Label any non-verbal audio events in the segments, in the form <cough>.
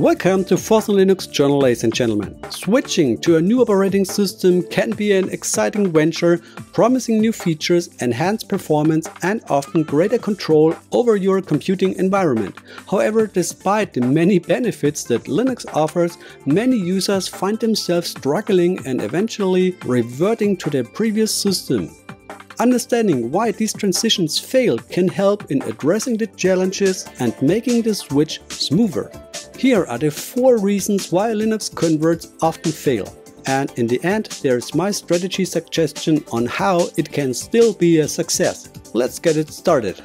Welcome to FOSS and Linux Journal ladies and gentlemen. Switching to a new operating system can be an exciting venture, promising new features, enhanced performance and often greater control over your computing environment. However, despite the many benefits that Linux offers, many users find themselves struggling and eventually reverting to their previous system. Understanding why these transitions fail can help in addressing the challenges and making the switch smoother. Here are the 4 reasons why Linux converts often fail. And in the end, there's my strategy suggestion on how it can still be a success. Let's get it started.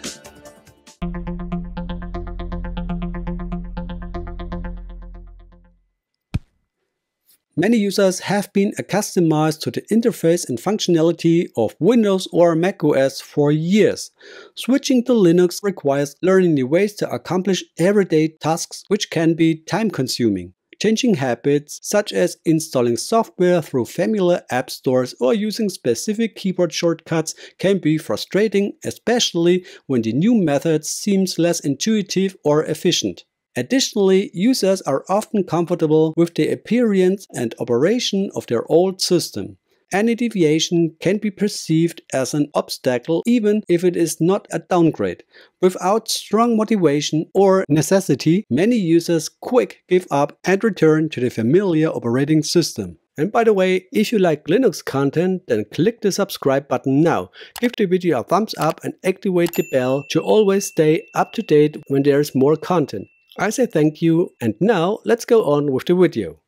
Many users have been accustomed to the interface and functionality of Windows or macOS for years. Switching to Linux requires learning new ways to accomplish everyday tasks which can be time-consuming. Changing habits, such as installing software through familiar app stores or using specific keyboard shortcuts, can be frustrating, especially when the new method seems less intuitive or efficient. Additionally, users are often comfortable with the appearance and operation of their old system. Any deviation can be perceived as an obstacle even if it is not a downgrade. Without strong motivation or necessity, many users quick give up and return to the familiar operating system. And by the way, if you like Linux content, then click the subscribe button now. Give the video a thumbs up and activate the bell to always stay up to date when there is more content. I say thank you and now let's go on with the video.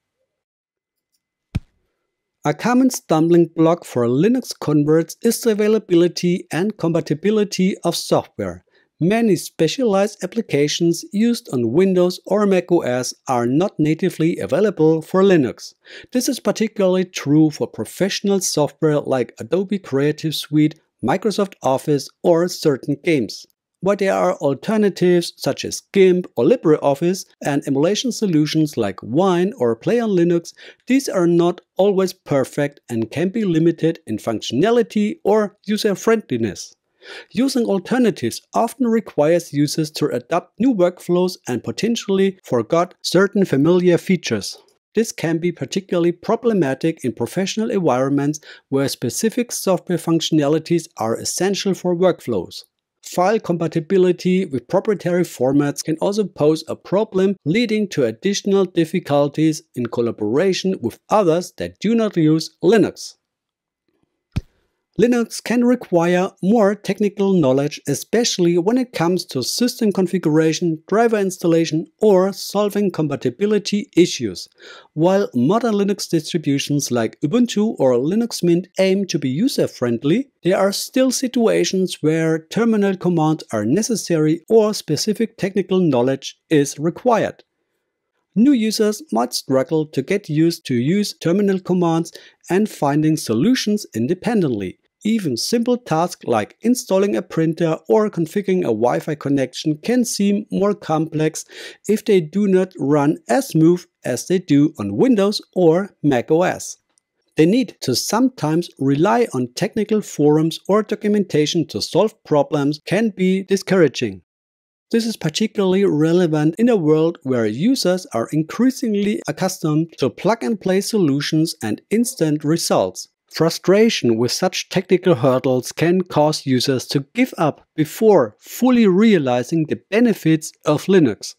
A common stumbling block for Linux converts is the availability and compatibility of software. Many specialized applications used on Windows or macOS are not natively available for Linux. This is particularly true for professional software like Adobe Creative Suite, Microsoft Office or certain games. While there are alternatives such as GIMP or LibreOffice and emulation solutions like Wine or Play on Linux, these are not always perfect and can be limited in functionality or user-friendliness. Using alternatives often requires users to adapt new workflows and potentially forget certain familiar features. This can be particularly problematic in professional environments where specific software functionalities are essential for workflows. File compatibility with proprietary formats can also pose a problem leading to additional difficulties in collaboration with others that do not use Linux. Linux can require more technical knowledge, especially when it comes to system configuration, driver installation, or solving compatibility issues. While modern Linux distributions like Ubuntu or Linux Mint aim to be user-friendly, there are still situations where terminal commands are necessary or specific technical knowledge is required. New users might struggle to get used to use terminal commands and finding solutions independently. Even simple tasks like installing a printer or configuring a Wi-Fi connection can seem more complex if they do not run as smooth as they do on Windows or Mac OS. The need to sometimes rely on technical forums or documentation to solve problems can be discouraging. This is particularly relevant in a world where users are increasingly accustomed to plug-and-play solutions and instant results. Frustration with such technical hurdles can cause users to give up before fully realizing the benefits of Linux.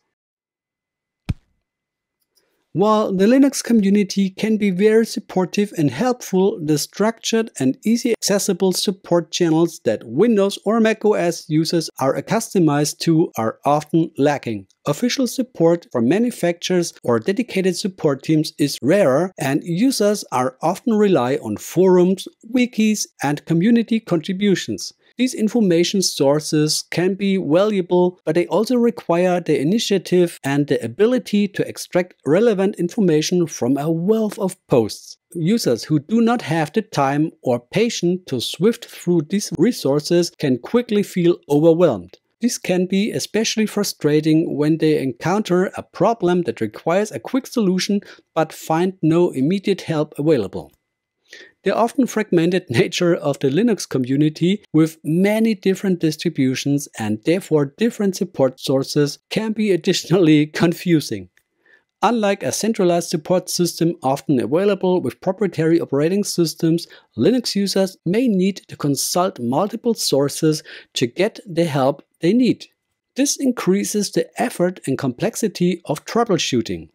While the Linux community can be very supportive and helpful, the structured and easy accessible support channels that Windows or macOS users are accustomed to are often lacking. Official support from manufacturers or dedicated support teams is rarer and users are often rely on forums, wikis and community contributions. These information sources can be valuable, but they also require the initiative and the ability to extract relevant information from a wealth of posts. Users who do not have the time or patience to swift through these resources can quickly feel overwhelmed. This can be especially frustrating when they encounter a problem that requires a quick solution but find no immediate help available. The often fragmented <laughs> nature of the Linux community with many different distributions and therefore different support sources can be additionally <laughs> confusing. Unlike a centralized support system often available with proprietary operating systems, Linux users may need to consult multiple sources to get the help they need. This increases the effort and complexity of troubleshooting.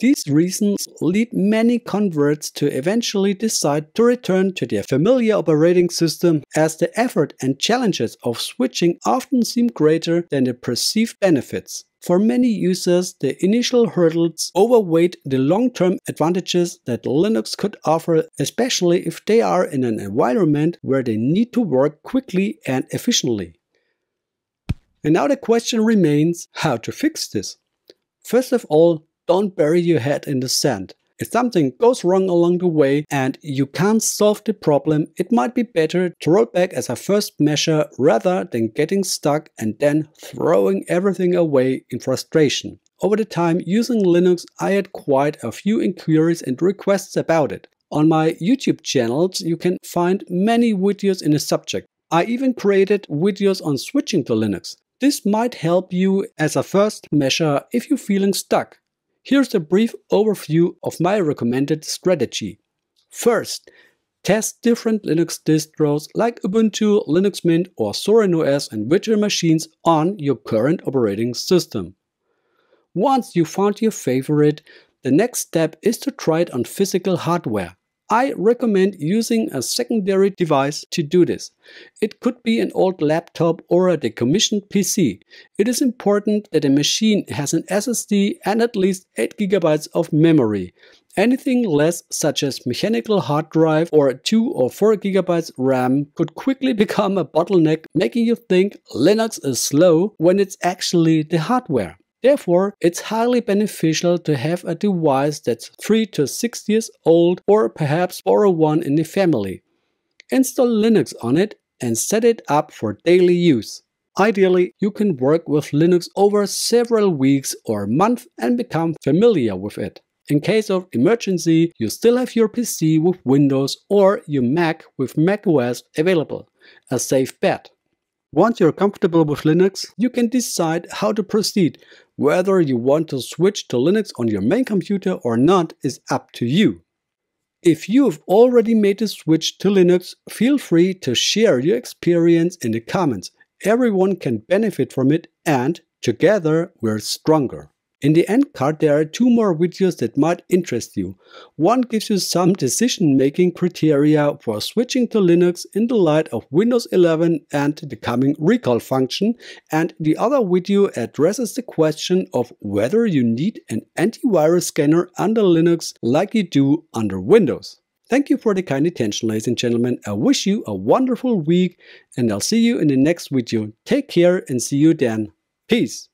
These reasons lead many converts to eventually decide to return to their familiar operating system as the effort and challenges of switching often seem greater than the perceived benefits. For many users, the initial hurdles overweight the long-term advantages that Linux could offer, especially if they are in an environment where they need to work quickly and efficiently. And now the question remains how to fix this. First of all, don't bury your head in the sand. If something goes wrong along the way and you can't solve the problem, it might be better to roll back as a first measure rather than getting stuck and then throwing everything away in frustration. Over the time using Linux, I had quite a few inquiries and requests about it. On my YouTube channels, you can find many videos in the subject. I even created videos on switching to Linux. This might help you as a first measure if you're feeling stuck. Here's a brief overview of my recommended strategy. First, test different Linux distros like Ubuntu, Linux Mint or Zorin OS and virtual machines on your current operating system. Once you found your favorite, the next step is to try it on physical hardware. I recommend using a secondary device to do this. It could be an old laptop or a decommissioned PC. It is important that a machine has an SSD and at least 8GB of memory. Anything less, such as mechanical hard drive or 2 or 4 GB RAM, could quickly <laughs> become a bottleneck, making you think Linux is slow when it's actually the hardware. Therefore, it's highly beneficial to have a device that's 3 to 6 years old or perhaps borrow one in the family. Install Linux on it and set it up for daily use. Ideally, you can work with Linux over several weeks or months and become familiar with it. In case of emergency, you still have your PC with Windows or your Mac with macOS available. A safe bet. Once you're comfortable with Linux, you can decide how to proceed. Whether you want to switch to Linux on your main computer or not is up to you. If you have already made the switch to Linux, feel free to share your experience in the comments. Everyone can benefit from it and together we're stronger. In the end card there are two more videos that might interest you. One gives you some decision making criteria for switching to Linux in the light of Windows 11 and the coming recall function and the other video addresses the question of whether you need an antivirus scanner under Linux like you do under Windows. Thank you for the kind attention ladies and gentlemen. I wish you a wonderful week and I'll see you in the next video. Take care and see you then. Peace.